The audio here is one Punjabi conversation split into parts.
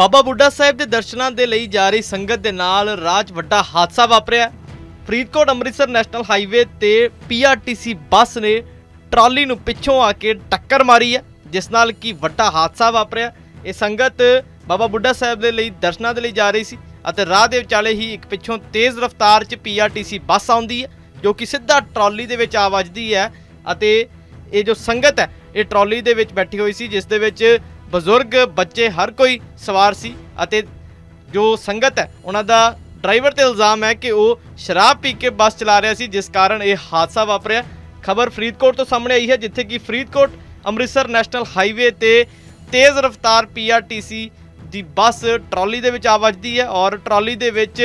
ਬਾਬਾ ਬੁੱਢਾ ਸਾਹਿਬ ਦੇ ਦਰਸ਼ਨਾਂ ਦੇ ਲਈ ਜਾ ਰਹੀ ਸੰਗਤ ਦੇ ਨਾਲ ਰਾਜ ਵੱਡਾ ਹਾਦਸਾ ਵਾਪਰਿਆ। ਫਰੀਦਕੋਟ ਅੰਮ੍ਰਿਤਸਰ ਨੈਸ਼ਨਲ ਹਾਈਵੇ ਤੇ ਪੀਆਰਟੀਸੀ ਬੱਸ ਨੇ ਟਰਾਲੀ ਨੂੰ ਪਿੱਛੋਂ ਆ ਕੇ ਟੱਕਰ ਮਾਰੀ ਹੈ, ਜਿਸ ਨਾਲ ਕੀ ਵੱਡਾ ਹਾਦਸਾ ਵਾਪਰਿਆ। ਇਹ ਸੰਗਤ ਬਾਬਾ ਬੁੱਢਾ ਸਾਹਿਬ ਦੇ ਲਈ ਦਰਸ਼ਨਾਂ ਦੇ ਲਈ ਜਾ ਰਹੀ ਸੀ ਅਤੇ ਰਾਹ ਦੇ ਵਿਚਾਲੇ ਹੀ ਇੱਕ ਪਿੱਛੋਂ ਤੇਜ਼ ਰਫ਼ਤਾਰ 'ਚ ਪੀਆਰਟੀਸੀ ਬੱਸ ਆਉਂਦੀ ਹੈ, ਜੋ ਕਿ ਸਿੱਧਾ ਟਰਾਲੀ ਦੇ ਵਿੱਚ ਆ ਵੱਜਦੀ ਹੈ ਅਤੇ ਇਹ ਜੋ ਸੰਗਤ ਹੈ, ਇਹ ਟਰਾਲੀ ਦੇ ਵਿੱਚ ਬੈਠੀ ਹੋਈ ਸੀ, ਜਿਸ ਦੇ ਵਿੱਚ ਬਜ਼ੁਰਗ, ਬੱਚੇ, ਹਰ ਕੋਈ ਸਵਾਰ ਸੀ ਅਤੇ ਜੋ ਸੰਗਤ ਹੈ, ਉਹਨਾਂ ਦਾ ਡਰਾਈਵਰ ਤੇ ਇਲਜ਼ਾਮ ਹੈ ਕਿ ਉਹ ਸ਼ਰਾਬ ਪੀ ਕੇ ਬੱਸ ਚਲਾ ਰਿਹਾ ਸੀ, ਜਿਸ ਕਾਰਨ ਇਹ ਹਾਦਸਾ ਵਾਪਰਿਆ। ਖਬਰ ਫਰੀਦਕੋਟ ਤੋਂ ਸਾਹਮਣੇ ਆਈ ਹੈ, ਜਿੱਥੇ ਕਿ ਫਰੀਦਕੋਟ ਅੰਮ੍ਰਿਤਸਰ ਨੈਸ਼ਨਲ ਹਾਈਵੇ ਤੇ ਤੇਜ਼ ਰਫ਼ਤਾਰ ਪੀਆਰਟੀਸੀ ਦੀ ਬੱਸ ਟਰਾਲੀ ਦੇ ਵਿੱਚ ਆ ਵੱਜਦੀ ਹੈ ਔਰ ਟਰਾਲੀ ਦੇ ਵਿੱਚ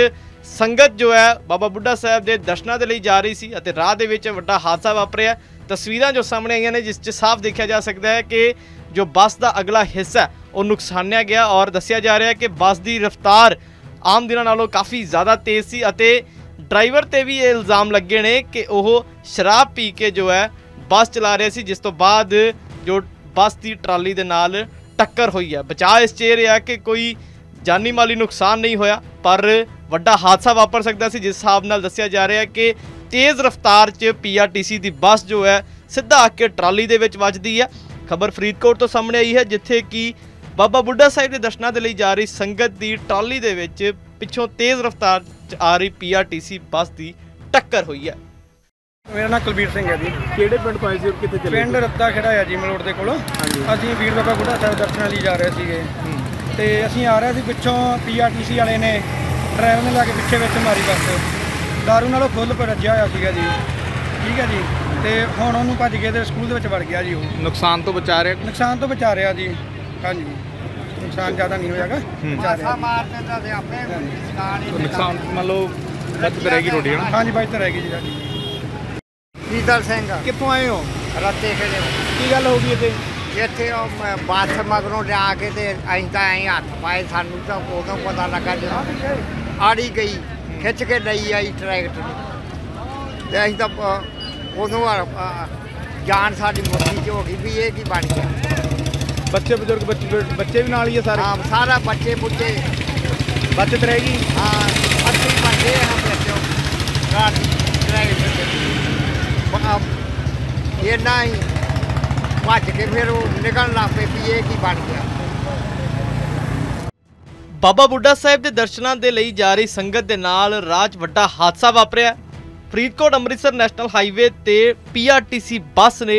ਸੰਗਤ ਜੋ ਹੈ, ਬਾਬਾ ਬੁੱਢਾ ਸਾਹਿਬ ਦੇ ਦਰਸ਼ਨਾਂ ਦੇ ਲਈ ਜਾ ਰਹੀ ਸੀ ਅਤੇ ਰਾਹ ਦੇ ਵਿੱਚ ਵੱਡਾ ਹਾਦਸਾ ਵਾਪਰਿਆ। ਤਸਵੀਰਾਂ ਜੋ ਸਾਹਮਣੇ ਆਈਆਂ ਨੇ, ਜਿਸ 'ਚ ਸਾਫ਼ ਦੇਖਿਆ ਜਾ ਸਕਦਾ ਹੈ ਕਿ ਜੋ ਬੱਸ ਦਾ ਅਗਲਾ ਹਿੱਸਾ ਉਹ ਨੁਕਸਾਨਿਆ ਗਿਆ ਔਰ ਦੱਸਿਆ ਜਾ ਰਿਹਾ ਹੈ ਕਿ ਬੱਸ ਦੀ ਰਫ਼ਤਾਰ ਆਮ ਦਿਨਾਂ ਨਾਲੋਂ ਕਾਫੀ ਜ਼ਿਆਦਾ ਤੇਜ਼ ਸੀ ਅਤੇ ਡਰਾਈਵਰ ਤੇ ਵੀ ਇਹ ਇਲਜ਼ਾਮ ਲੱਗੇ ਨੇ ਕਿ ਉਹ ਸ਼ਰਾਬ ਪੀ ਕੇ ਜੋ ਹੈ, ਬੱਸ ਚਲਾ ਰਿਹਾ ਸੀ, ਜਿਸ ਤੋਂ ਬਾਅਦ ਜੋ ਬੱਸ ਦੀ ਟਰਾਲੀ ਦੇ ਨਾਲ ਟੱਕਰ ਹੋਈ ਹੈ। ਬਚਾਅ ਇਸ 'ਚ ਇਹ ਰਿਹਾ ਕਿ ਕੋਈ ਜਾਨੀ ਮਾਲੀ ਨੁਕਸਾਨ ਨਹੀਂ ਹੋਇਆ, ਪਰ ਵੱਡਾ ਹਾਦਸਾ ਵਾਪਰ ਸਕਦਾ ਸੀ, ਜਿਸ ਹਿਸਾਬ ਨਾਲ ਦੱਸਿਆ ਜਾ ਰਿਹਾ ਹੈ ਕਿ ਤੇਜ਼ ਰਫ਼ਤਾਰ 'ਚ ਪੀਆਰਟੀਸੀ ਦੀ ਬੱਸ ਜੋ ਹੈ, ਸਿੱਧਾ ਆ ਕੇ ਟਰਾਲੀ ਦੇ ਵਿੱਚ ਵੱਜਦੀ ਹੈ। ਖਬਰ ਫਰੀਦਕੋਟ ਤੋਂ ਸਾਹਮਣੇ ਆਈ ਹੈ ਜਿੱਥੇ ਕਿ ਬਾਬਾ ਬੁੱਢਾ ਸਾਹਿਬ ਦੇ ਦਰਸ਼ਨਾਂ ਦੇ ਲਈ ਜਾ ਰਹੀ ਸੰਗਤ ਦੀ ਟਰਾਲੀ ਦੇ ਵਿੱਚ ਪਿੱਛੋਂ ਤੇਜ਼ ਰਫ਼ਤਾਰ 'ਚ ਆ ਰਹੀ ਪੀਆਰਟੀਸੀ ਬੱਸ ਦੀ ਟੱਕਰ ਹੋਈ ਹੈ। ਮੇਰਾ ਨਾਮ ਕੁਲਬੀਰ ਸਿੰਘ ਹੈ ਜੀ। ਕਿਹੜੇ ਪਿੰਡ ਤੋਂ ਆਏ ਸੀ ਔਰ ਕਿੱਥੇ ਚਲੇ ਪਿੰਡ ਰੱਤਾ ਖੇੜਾ ਹੈ ਜੀ ਮਲੋੜ ਦੇ ਕੋਲ। ਅਸੀਂ ਵੀਰ ਬਾਬਾ ਬੁੱਢਾ ਸਾਹਿਬ ਦਰਸ਼ਨਾਂ ਲਈ ਜਾ ਰਹੇ ਸੀਗੇ। ਤੇ ਅਸੀਂ ਆ ਰਹੇ ਸੀ ਪਿੱਛੋਂ ਪੀਆਰਟੀਸੀ ਵਾਲੇ ਨੇ ਡਰਾਈਵਰ ਨੇ ਲਾ ਕੇ ਪਿੱਛੇ ਵਿੱਚ ਮਾਰੀ ਬੱਸ। ਦਾਰੂ ਨਾਲੋਂ ਫੁੱਲ ਪਰ ਰੱਜਿਆ ਹੋਇਆ ਸੀਗਾ ਜੀ। ਠੀਕ ਹੈ ਜੀ। ਤੇ ਹੁਣ ਉਹਨੂੰ ਭੱਜ ਕੇ ਤੇ ਸਕੂਲ ਦੇ ਵਿੱਚ ਵੜ ਗਿਆ ਜੀ ਉਹ। ਨੁਕਸਾਨ ਤੋਂ ਬਚਾ ਰਿਹਾ? ਨੁਕਸਾਨ ਤੋਂ ਬਚਾ ਰਿਹਾ ਜੀ। ਹਾਂਜੀ। ਨੁਕਸਾਨ ਜ਼ਿਆਦਾ ਨਹੀਂ ਹੋਇਆਗਾ। ਬਚਾ ਰਿਹਾ ਤਾਂ ਨੁਕਸਾਨ ਮੰਨ ਲਓ ਬਚਤ ਰਹੇਗੀ ਤੁਹਾਡੀ ਹਨਾ? ਹਾਂਜੀ ਬਾਈ ਤਾਂ ਰਹਿ ਗਈ ਜੀ ਸਾਡੀ ਸਿੰਘ। ਕਿੱਥੋਂ ਆਏ ਹੋ? ਰੱਤੇ ਖੇੜੇ ਕੀ ਗੱਲ ਹੋ ਗਈ ਇੱਥੇ? ਇੱਥੇ ਉਹ ਬੱਸ ਮਗਰੋਂ ਲਿਆ ਕੇ ਤੇ ਅਸੀਂ ਤਾਂ ਐਂ ਹੱਥ ਪਾਏ ਸਾਨੂੰ ਤਾਂ ਉਦੋਂ ਪਤਾ ਲੱਗਾ ਜਦੋਂ ਆੜੀ ਗਈ ਖਿੱਚ ਕੇ ਲਈ ਆਈ ਟਰੈਕਟਰ ਨੂੰ। ਤੇ ਅਸੀਂ ਤਾਂ ਉਦੋਂ ਜਾਨ ਸਾਡੀ ਮੁੱਠੀ 'ਚ ਹੋ ਗਈ ਵੀ ਇਹ ਕੀ ਬਣ ਗਿਆ। ਬੱਚੇ ਬਜ਼ੁਰਗ ਬੱਚੇ ਬੱਚੇ ਵੀ ਨਾਲ ਹੀ ਆ ਸਾਰੇ? ਹਾਂ ਸਾਰਾ ਬੱਚੇ ਬੁੱਢੇ। ਬਚਤ ਰਹੇਗੀ ਹਾਂ ਅੱਸੀ ਬੰਦੇ ਹਾਂ ਬੱਚੋ। ਗਾੜੀ ਡਰਾਈਵਰ ਦੇ ਇਹ ਨਾ ਹੀ ਭੱਜ ਕੇ ਫਿਰ ਉਹ ਨਿਕਲਣ ਲੱਗ ਪਏ ਵੀ ਇਹ ਕੀ ਬਣ ਗਿਆ। ਬਾਬਾ ਬੁੱਢਾ ਸਾਹਿਬ ਦੇ ਦਰਸ਼ਨਾਂ ਦੇ ਲਈ ਜਾ ਰਹੀ ਸੰਗਤ ਦੇ ਨਾਲ ਰਾਜ ਵੱਡਾ ਹਾਦਸਾ ਵਾਪਰਿਆ। ਫਰੀਦਕੋਟ ਅੰਮ੍ਰਿਤਸਰ ਨੈਸ਼ਨਲ ਹਾਈਵੇ ਤੇ ਪੀਆਰਟੀਸੀ ਬੱਸ ਨੇ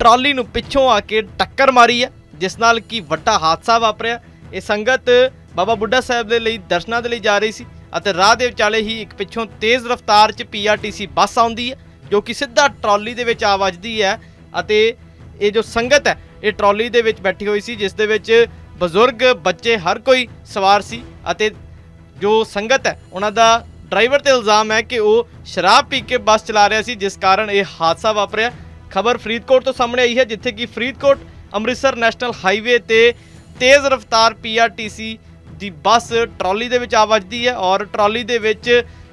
ਟਰਾਲੀ ਨੂੰ ਪਿੱਛੋਂ ਆ ਕੇ ਟੱਕਰ ਮਾਰੀ ਹੈ, ਜਿਸ ਨਾਲ ਕੀ ਵੱਡਾ ਹਾਦਸਾ ਵਾਪਰਿਆ। ਇਹ ਸੰਗਤ ਬਾਬਾ ਬੁੱਢਾ ਸਾਹਿਬ ਦੇ ਲਈ ਦਰਸ਼ਨਾਂ ਦੇ ਲਈ ਜਾ ਰਹੀ ਸੀ ਅਤੇ ਰਾਹ ਦੇ ਵਿਚਾਲੇ ਹੀ ਇੱਕ ਪਿੱਛੋਂ ਤੇਜ਼ ਰਫ਼ਤਾਰ 'ਚ ਪੀਆਰਟੀਸੀ ਬੱਸ ਆਉਂਦੀ ਹੈ, ਜੋ ਕਿ ਸਿੱਧਾ ਟਰਾਲੀ ਦੇ ਵਿੱਚ ਆ ਵੱਜਦੀ ਹੈ ਅਤੇ ਇਹ ਜੋ ਸੰਗਤ ਹੈ, ਇਹ ਟਰਾਲੀ ਦੇ ਵਿੱਚ ਬੈਠੀ ਹੋਈ ਸੀ, ਜਿਸ ਦੇ ਵਿੱਚ ਬਜ਼ੁਰਗ, ਬੱਚੇ, ਹਰ ਕੋਈ ਸਵਾਰ ਸੀ ਅਤੇ ਜੋ ਸੰਗਤ ਹੈ, ਉਹਨਾਂ ਦਾ ਡਰਾਈਵਰ ਤੇ ਇਲਜ਼ਾਮ ਹੈ ਕਿ ਉਹ ਸ਼ਰਾਬ ਪੀ ਕੇ ਬੱਸ ਚਲਾ ਰਿਹਾ ਸੀ, ਜਿਸ ਕਾਰਨ ਇਹ ਹਾਦਸਾ ਵਾਪਰਿਆ। ਖਬਰ ਫਰੀਦਕੋਟ ਤੋਂ ਸਾਹਮਣੇ ਆਈ ਹੈ, ਜਿੱਥੇ ਕਿ ਫਰੀਦਕੋਟ ਅੰਮ੍ਰਿਤਸਰ ਨੈਸ਼ਨਲ ਹਾਈਵੇ ਤੇ ਤੇਜ਼ ਰਫ਼ਤਾਰ ਪੀਆਰਟੀਸੀ ਦੀ ਬੱਸ ਟਰਾਲੀ ਦੇ ਵਿੱਚ ਆ ਵੱਜਦੀ ਹੈ ਔਰ ਟਰਾਲੀ ਦੇ ਵਿੱਚ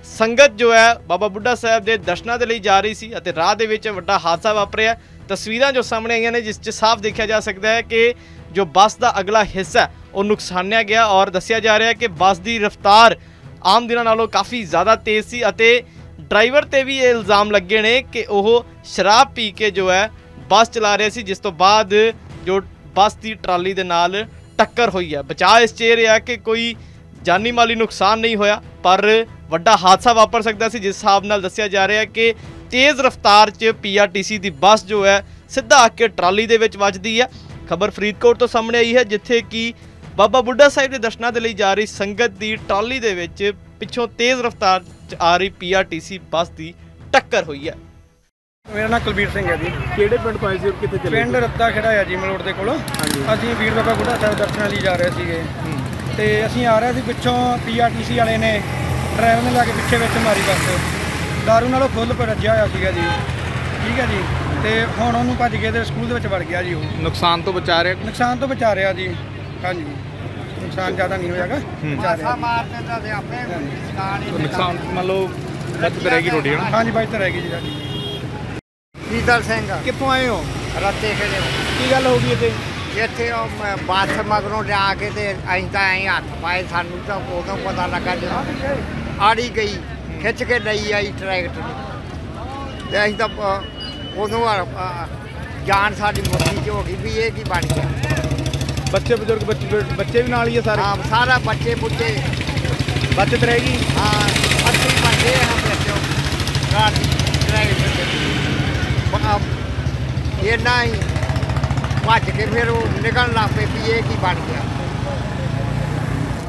ਸੰਗਤ ਜੋ ਹੈ, ਬਾਬਾ ਬੁੱਢਾ ਸਾਹਿਬ ਦੇ ਦਰਸ਼ਨਾਂ ਦੇ ਲਈ ਜਾ ਰਹੀ ਸੀ ਅਤੇ ਰਾਹ ਦੇ ਵਿੱਚ ਵੱਡਾ ਹਾਦਸਾ ਵਾਪਰਿਆ। ਤਸਵੀਰਾਂ ਜੋ ਸਾਹਮਣੇ ਆਈਆਂ ਨੇ, ਜਿਸ 'ਚ ਸਾਫ਼ ਦੇਖਿਆ ਜਾ ਸਕਦਾ ਹੈ ਕਿ ਜੋ ਬੱਸ ਦਾ ਅਗਲਾ ਹਿੱਸਾ ਉਹ ਨੁਕਸਾਨਿਆ ਗਿਆ ਔਰ ਦੱਸਿਆ ਜਾ ਰਿਹਾ ਹੈ ਕਿ ਬੱਸ ਦੀ ਰਫ਼ਤਾਰ ਆਮ ਦਿਨਾਂ ਨਾਲੋਂ ਕਾਫੀ ਜ਼ਿਆਦਾ ਤੇਜ਼ ਸੀ ਅਤੇ ਡਰਾਈਵਰ ਤੇ ਵੀ ਇਹ ਇਲਜ਼ਾਮ ਲੱਗੇ ਨੇ ਕਿ ਉਹ ਸ਼ਰਾਬ ਪੀ ਕੇ ਜੋ ਹੈ ਬੱਸ ਚਲਾ ਰਿਹਾ ਸੀ, ਜਿਸ ਤੋਂ ਬਾਅਦ ਜੋ ਬੱਸ ਦੀ ਟਰਾਲੀ ਦੇ ਨਾਲ ਟੱਕਰ ਹੋਈ ਹੈ। ਬਚਾਅ ਇਸ 'ਚ ਇਹ ਰਿਹਾ ਕਿ ਕੋਈ ਜਾਨੀ ਮਾਲੀ ਨੁਕਸਾਨ ਨਹੀਂ ਹੋਇਆ, ਪਰ ਵੱਡਾ ਹਾਦਸਾ ਵਾਪਰ ਸਕਦਾ ਸੀ, ਜਿਸ ਹਿਸਾਬ ਨਾਲ ਦੱਸਿਆ ਜਾ ਰਿਹਾ ਕਿ ਤੇਜ਼ ਰਫ਼ਤਾਰ 'ਚ ਪੀਆਰਟੀਸੀ ਦੀ ਬੱਸ ਜੋ ਹੈ ਸਿੱਧਾ ਆ ਕੇ ਟਰਾਲੀ ਦੇ ਵਿੱਚ ਵੱਜਦੀ ਹੈ। ਖਬਰ ਫਰੀਦਕੋਟ ਤੋਂ ਸਾਹਮਣੇ ਆਈ ਹੈ, ਜਿੱਥੇ ਕਿ ਬਾਬਾ ਬੁੱਢਾ ਸਾਹਿਬ ਦੇ ਦਰਸ਼ਨਾਂ ਦੇ ਲਈ ਜਾ ਰਹੀ ਸੰਗਤ ਦੀ ਟਰਾਲੀ ਦੇ ਵਿੱਚ ਪਿੱਛੋਂ ਤੇਜ਼ ਰਫ਼ਤਾਰ 'ਚ ਆ ਰਹੀ ਪੀਆਰਟੀਸੀ ਬੱਸ ਦੀ ਟੱਕਰ ਹੋਈ ਹੈ। ਮੇਰਾ ਨਾਮ ਕੁਲਬੀਰ ਸਿੰਘ ਹੈ ਜੀ। ਕਿਹੜੇ ਪਿੰਡ ਤੋਂ ਆਏ ਸੀ ਔਰ ਕਿੱਥੇ ਚਲੇ ਪਿੰਡ ਰੱਤਾ ਖੇੜਾ ਹੈ ਜੀ ਮਲੋੜ ਦੇ ਕੋਲ। ਅਸੀਂ ਵੀਰ ਬਾਬਾ ਬੁੱਢਾ ਸਾਹਿਬ ਦਰਸ਼ਨਾਂ ਲਈ ਜਾ ਰਹੇ ਸੀਗੇ। ਤੇ ਅਸੀਂ ਆ ਰਹੇ ਸੀ ਪਿੱਛੋਂ ਪੀਆਰਟੀਸੀ ਵਾਲੇ ਨੇ ਡਰਾਈਵਰ ਨੇ ਲਾ ਕੇ ਪਿੱਛੇ ਵਿੱਚ ਮਾਰੀ ਬੱਸ। ਦਾਰੂ ਨਾਲੋਂ ਫੁੱਲ ਪਰ ਰੱਜਿਆ ਹੋਇਆ ਸੀਗਾ ਜੀ। ਠੀਕ ਹੈ ਜੀ। ਤੇ ਹੁਣ ਉਹਨੂੰ ਭੱਜ ਕੇ ਤੇ ਸਕੂਲ ਦੇ ਵਿੱਚ ਵੜ ਗਿਆ ਜੀ ਉਹ। ਨੁਕਸਾਨ ਤੋਂ ਬਚਾ ਰਿਹਾ ਨੁਕਸਾਨ ਤੋਂ ਬਚਾ ਰਿਹਾ ਜੀ। ਹਾਂਜੀ। ਨੁਕਸਾਨ ਜ਼ਿਆਦਾ ਨਹੀਂ ਹੋਇਆਗਾ। ਬਚਾ ਰਿਹਾ। ਮਾਰਦੇ ਤਾਂ ਤੇ ਆਪੇ ਨੁਕਸਾਨ ਹੀ ਤਾਂ ਨੁਕਸਾਨ ਮੰਨ ਲਓ ਬਚਤ ਰਹੇਗੀ ਤੁਹਾਡੀ ਹਨਾ? ਹਾਂਜੀ ਬਾਈ ਤਾਂ ਰਹਿ ਗਈ ਜੀ ਸਾਡੀ ਜੀਤਲ ਸਿੰਘ। ਕਿੱਥੋਂ ਆਏ ਹੋ? ਰੱਤੇ ਖੇੜੇ ਕੀ ਗੱਲ ਹੋ ਗਈ ਇੱਥੇ? ਇੱਥੇ ਉਹ ਮ- ਬੱਸ ਮਗਰੋਂ ਲਿਆ ਕੇ ਤੇ ਅਸੀਂ ਤਾਂ ਐਂ ਹੱਥ ਪਾਏ ਸਾਨੂੰ ਤਾਂ ਉਦੋਂ ਪਤਾ ਲੱਗਾ ਜਦੋਂ ਆੜੀ ਗਈ ਖਿੱਚ ਕੇ ਲਈ ਆਈ ਟਰੈਕਟਰ ਤੇ ਅਸੀਂ ਤਾਂ ਉਦੋਂ ਜਾਨ ਸਾਡੀ ਮੁੱਠੀ 'ਚ ਹੋ ਗਈ ਵੀ ਇਹ ਕੀ ਬਣ ਗਿਆ। ਬੱਚੇ ਬਜ਼ੁਰਗ ਬੱਚੇ ਬੱਚੇ ਵੀ ਨਾਲ ਹੀ ਆ ਸਾਰੇ? ਹਾਂ ਸਾਰਾ ਬੱਚੇ ਬੁੱਢੇ ਬਚਤ ਰਹੇਗੀ ਹਾਂ ਅੱਸੀ ਬੰਦੇ ਹਾਂ ਬੱਚੋ ਗਾੜੀ ਟਰੈਕਟਰ ਤੇ ਬ- ਇੰਨਾ ਹੀ। ਭੱਜ ਕੇ ਫਿਰ ਉਹ ਨਿਕਲਣ ਪਏ ਇਹ ਕੀ ਬਣ ਗਿਆ।